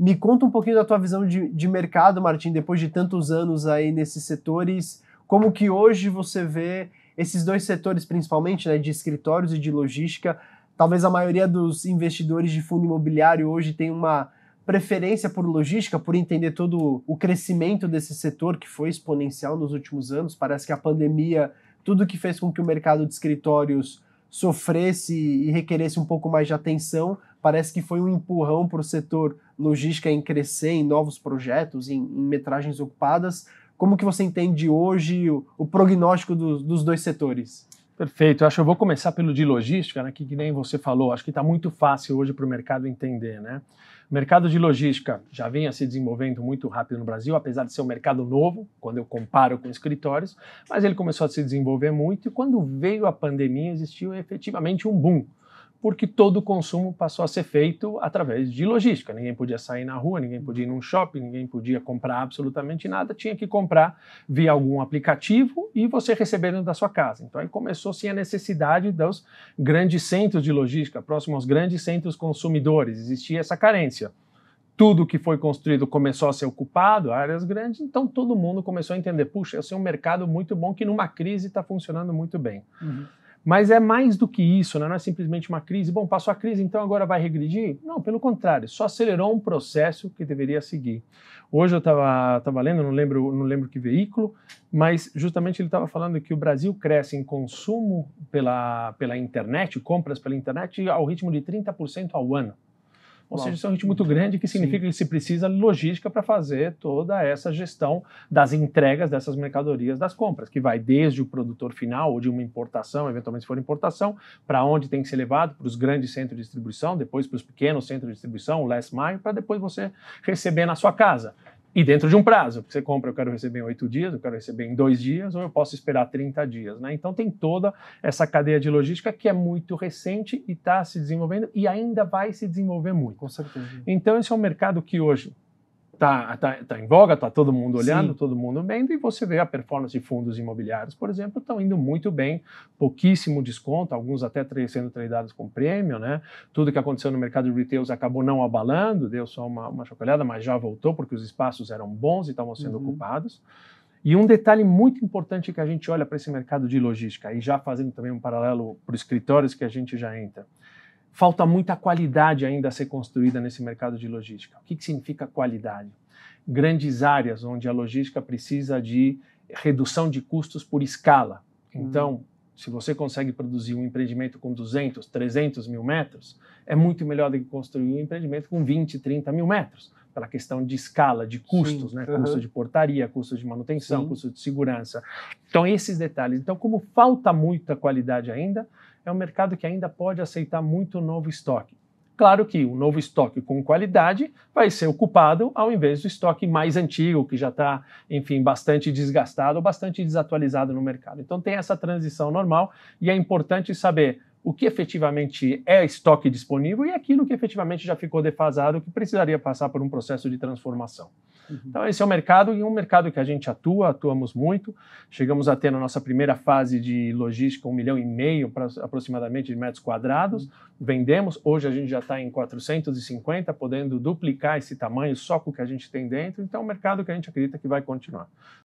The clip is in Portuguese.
Me conta um pouquinho da tua visão de, de mercado, Martim, depois de tantos anos aí nesses setores, como que hoje você vê esses dois setores, principalmente, né, de escritórios e de logística, talvez a maioria dos investidores de fundo imobiliário hoje tem uma preferência por logística, por entender todo o crescimento desse setor que foi exponencial nos últimos anos. Parece que a pandemia, tudo que fez com que o mercado de escritórios sofresse e requeresse um pouco mais de atenção, parece que foi um empurrão para o setor logística em crescer em novos projetos, em, em, metragens ocupadas. Como que você entende hoje o, o prognóstico do, dos dois setores? Perfeito. Eu acho que eu vou começar pelo de logística, né, que, que nem você falou. Acho que está muito fácil hoje para o mercado entender. Né? O mercado de logística já vinha se desenvolvendo muito rápido no Brasil, apesar de ser um mercado novo, quando eu comparo com escritórios, mas ele começou a se desenvolver muito e quando veio a pandemia existiu efetivamente um boom porque todo o consumo passou a ser feito através de logística. Ninguém podia sair na rua, ninguém podia ir num shopping, ninguém podia comprar absolutamente nada, tinha que comprar via algum aplicativo e você receber dentro da sua casa. Então aí começou sim a necessidade dos grandes centros de logística, próximos aos grandes centros consumidores, existia essa carência. Tudo que foi construído começou a ser ocupado, áreas grandes, então todo mundo começou a entender: puxa, esse é um mercado muito bom que numa crise está funcionando muito bem. Uhum. Mas é mais do que isso, né? não é simplesmente uma crise. Bom, passou a crise, então agora vai regredir? Não, pelo contrário, só acelerou um processo que deveria seguir. Hoje eu estava lendo, não lembro, não lembro que veículo, mas justamente ele estava falando que o Brasil cresce em consumo pela, pela internet, compras pela internet, ao ritmo de 30% ao ano. Ou seja, isso é um ritmo muito grande que significa Sim. que se precisa logística para fazer toda essa gestão das entregas dessas mercadorias das compras, que vai desde o produtor final ou de uma importação, eventualmente se for importação, para onde tem que ser levado, para os grandes centros de distribuição, depois para os pequenos centros de distribuição, o last mile, para depois você receber na sua casa. E dentro de um prazo, você compra, eu quero receber em oito dias, eu quero receber em dois dias, ou eu posso esperar 30 dias. Né? Então tem toda essa cadeia de logística que é muito recente e está se desenvolvendo e ainda vai se desenvolver muito. Com certeza. Então esse é um mercado que hoje está tá, tá em voga, está todo mundo olhando, Sim. todo mundo vendo, e você vê a performance de fundos imobiliários, por exemplo, estão indo muito bem, pouquíssimo desconto, alguns até sendo tradeados com prêmio, né? Tudo que aconteceu no mercado de retails acabou não abalando, deu só uma, uma chacoalhada, mas já voltou porque os espaços eram bons e estavam sendo uhum. ocupados. E um detalhe muito importante que a gente olha para esse mercado de logística, e já fazendo também um paralelo para os escritórios que a gente já entra falta muita qualidade ainda a ser construída nesse mercado de logística. O que, que significa qualidade? Grandes áreas onde a logística precisa de redução de custos por escala. Então, uhum. Se você consegue produzir um empreendimento com 200, 300 mil metros, é muito melhor do que construir um empreendimento com 20, 30 mil metros, pela questão de escala, de custos, Sim. né? Uhum. custo de portaria, custo de manutenção, Sim. custo de segurança. Então, esses detalhes. Então, como falta muita qualidade ainda, é um mercado que ainda pode aceitar muito novo estoque. Claro que o novo estoque com qualidade vai ser ocupado ao invés do estoque mais antigo, que já está, enfim, bastante desgastado bastante desatualizado no mercado. Então tem essa transição normal e é importante saber o que efetivamente é estoque disponível e aquilo que efetivamente já ficou defasado, que precisaria passar por um processo de transformação. Uhum. Então, esse é o mercado e um mercado que a gente atua, atuamos muito. Chegamos a ter na nossa primeira fase de logística um milhão e meio aproximadamente de metros quadrados. Uhum. Vendemos, hoje a gente já está em 450, podendo duplicar esse tamanho só com o que a gente tem dentro. Então, é um mercado que a gente acredita que vai continuar.